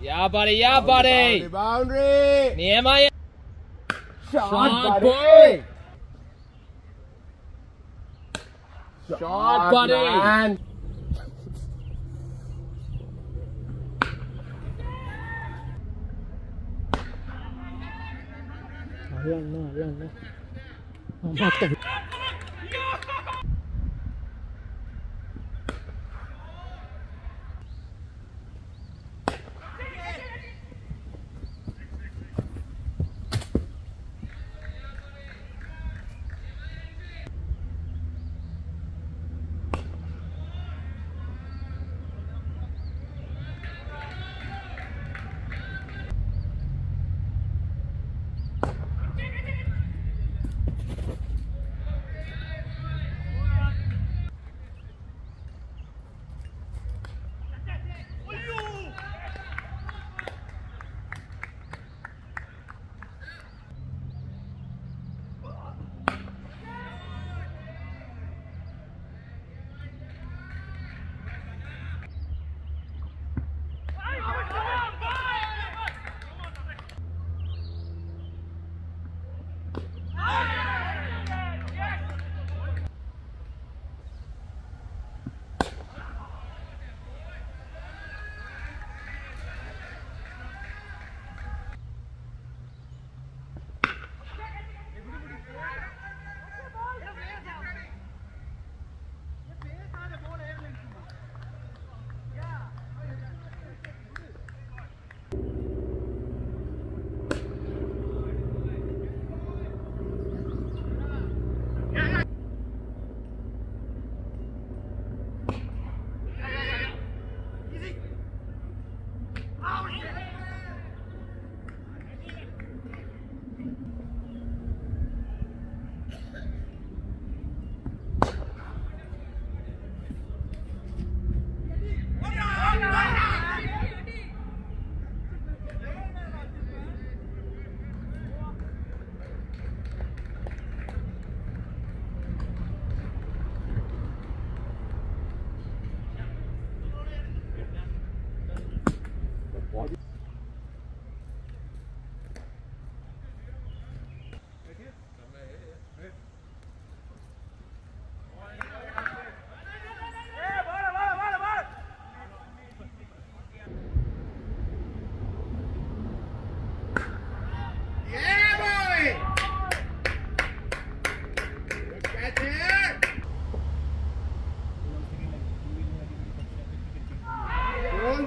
Yeah, buddy. Yeah, buddy. Boundary! Nehemiah. Shot, boy. Shot, buddy. man. Goal बचा, Yeah, yeah.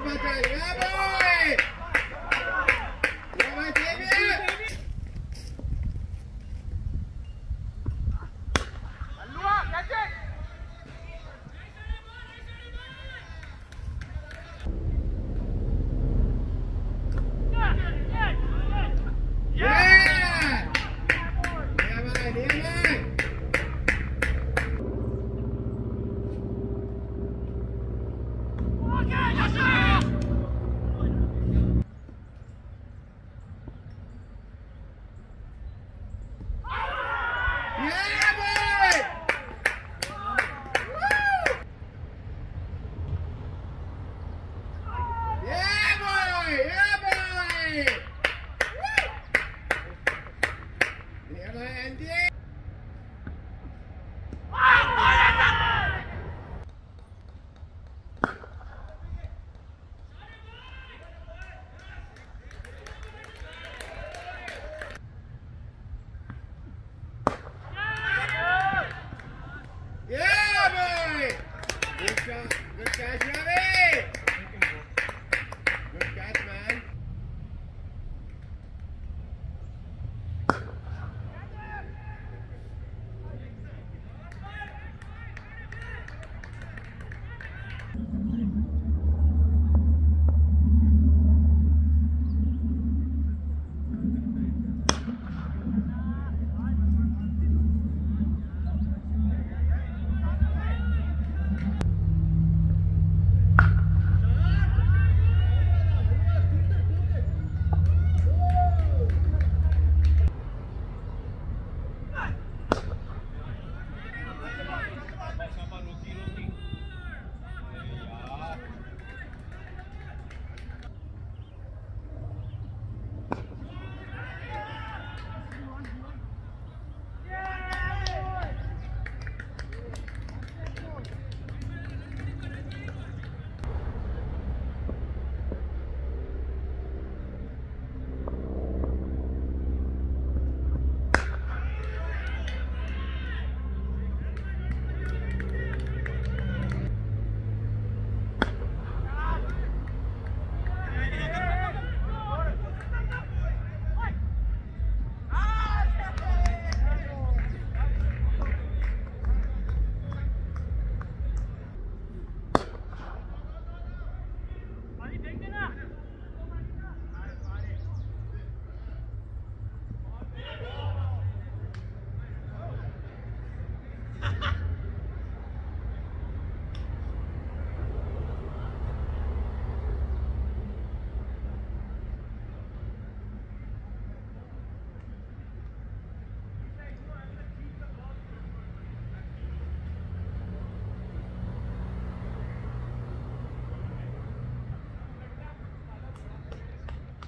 Yeah boy!